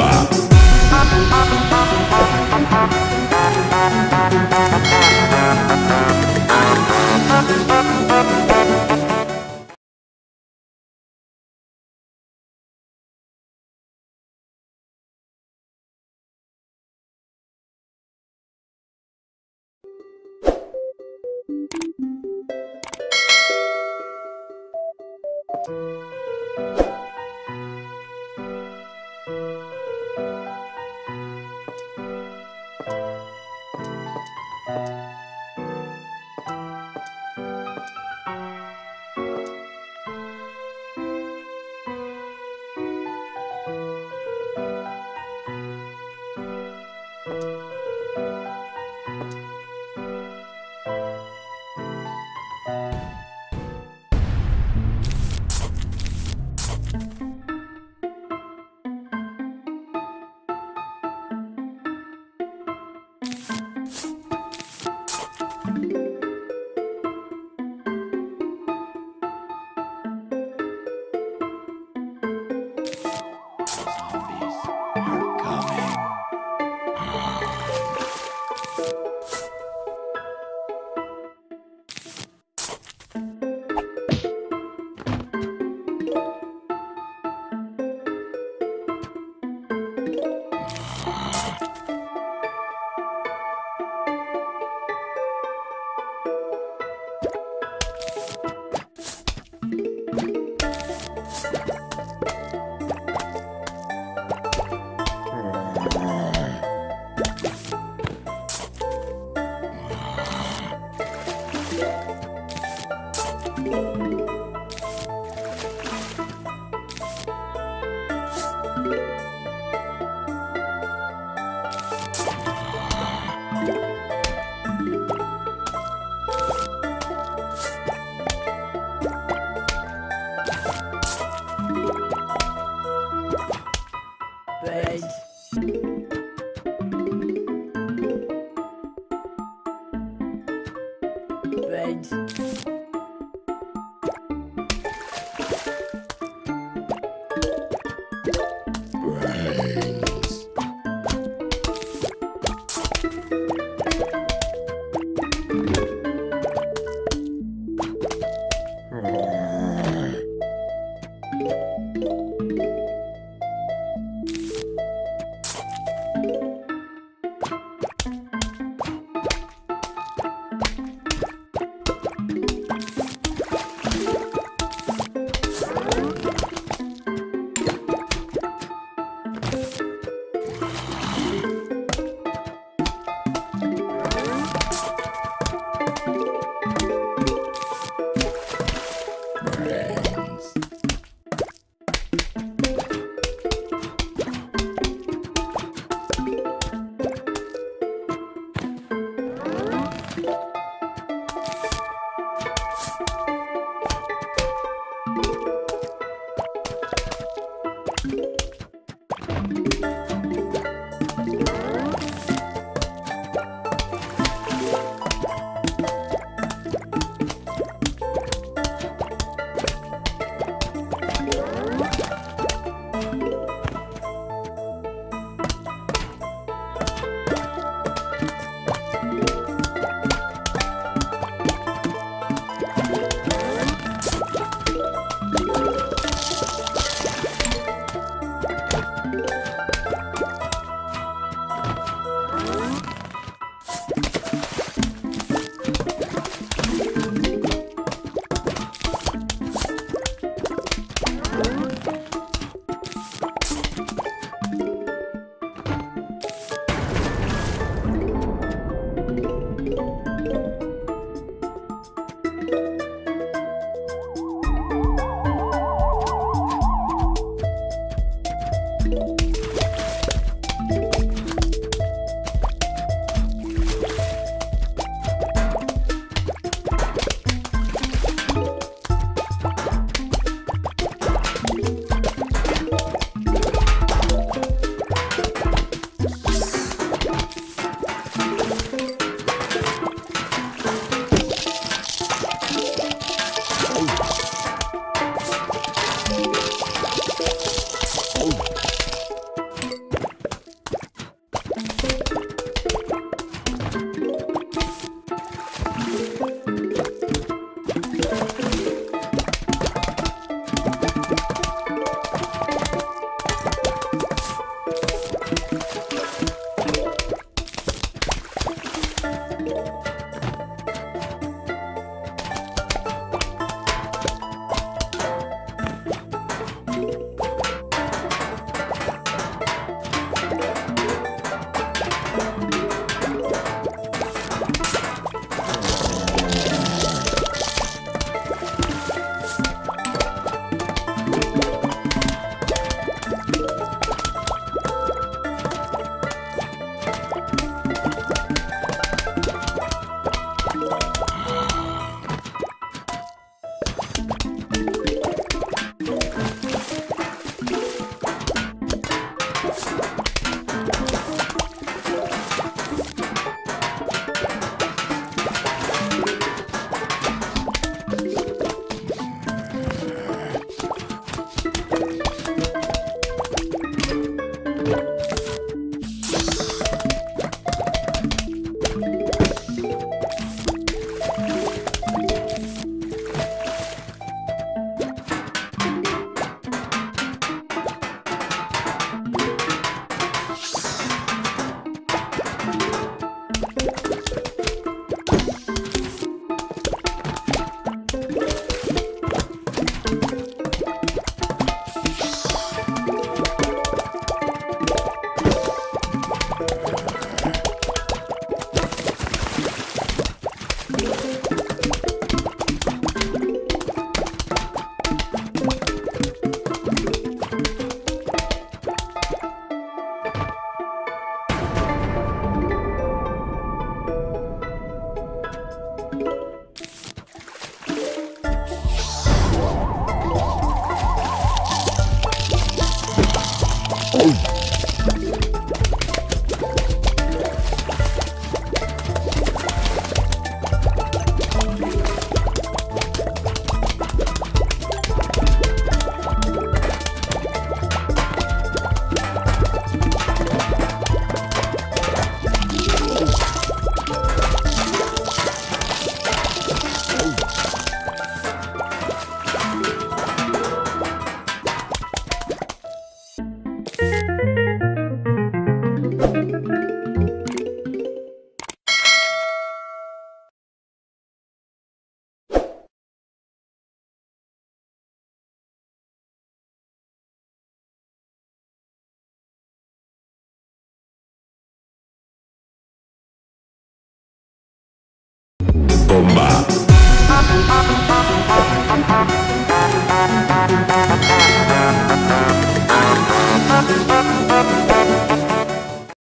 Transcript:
Samba. Zombies Brains. Brains. bomba.